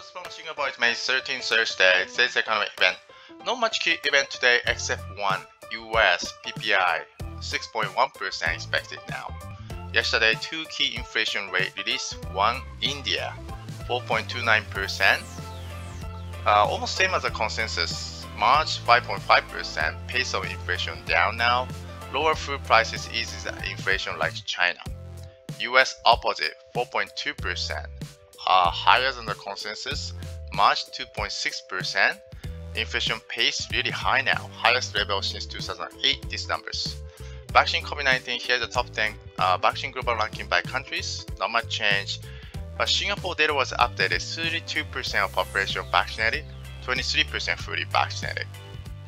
News from Singapore is May 13, Thursday, Today's economic event. Not much key event today except one, US PPI, 6.1% expected now. Yesterday, two key inflation rate released, one India, 4.29%, uh, almost same as the consensus. March 5.5%, pace of inflation down now. Lower food prices eases inflation like China. US opposite, 4.2%, are higher than the consensus. March 2.6%. Inflation pace really high now, highest level since 2008. These numbers. Vaccine COVID-19. Here's the top 10 uh, vaccine global ranking by countries. Not much change. But Singapore data was updated. 32% of population vaccinated, 23% fully vaccinated.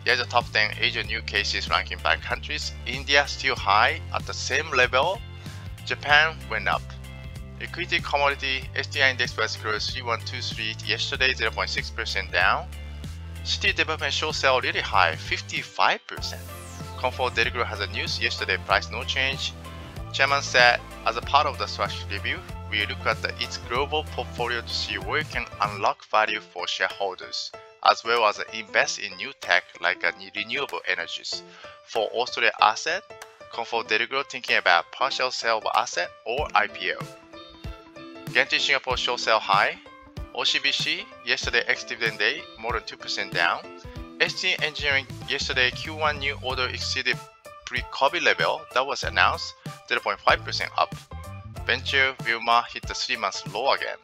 Here's the top 10 Asian new cases ranking by countries. India still high at the same level. Japan went up. Equity commodity STI index price closed 3123 yesterday 0.6% down. City development short sell really high 55%. ComfortDelGro has a news yesterday price no change. Chairman said as a part of the strategy review, we look at the, its global portfolio to see where it can unlock value for shareholders, as well as invest in new tech like uh, renewable energies. For Australia asset, ComfortDelGro thinking about partial sale of asset or IPO. Genting Singapore short sell high. OCBC yesterday ex dividend day more than 2% down. ST Engineering yesterday Q1 new order exceeded pre-COVID level that was announced 0.5% up. Venture Wilmar hit the 3 months low again.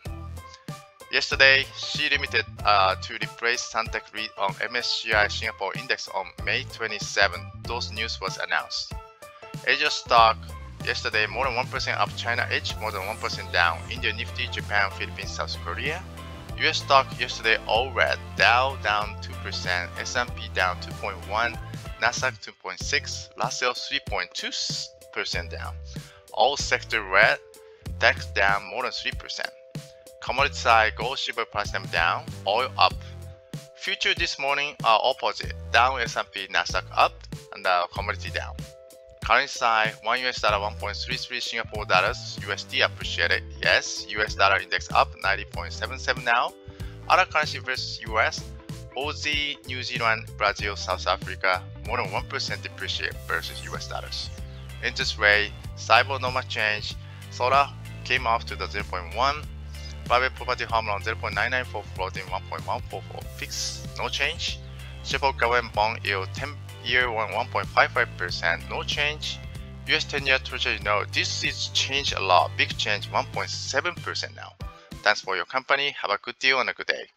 Yesterday, Sea Limited uh, to replace Suntec REIT on MSCI Singapore Index on May 27. Those news was announced. Asia stock Yesterday, more than 1% up China Edge, more than 1% down India Nifty, Japan, Philippines, South Korea. US stock yesterday all red, Dow down 2%, S&P down 2.1, Nasdaq 2.6, Russell 3.2% down. All sector red, DAX down more than 3%. Commodity side, gold, silver price them down, oil up. Future this morning are opposite, down S&P, Nasdaq up, and the commodity down. Currency side, 1 US dollar 1.33 Singapore dollars, USD appreciated. Yes, US dollar index up 90.77 now. Other currency versus US, Aussie, New Zealand, Brazil, South Africa, more than 1% depreciate versus US dollars. Interest rate, SIBOR no much change. SORA came off to the 0.1. Private property home loan 0.99 for floating 1.14 for fixed, no change. Triple government bond yield 10 year one 1.55%, no change. US 10 year treasury note, this is changed a lot, big change 1.7% now. Thanks for your company. Have a good deal and a good day.